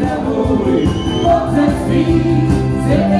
pozdravuj, podzem svý, světe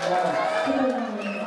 すいません。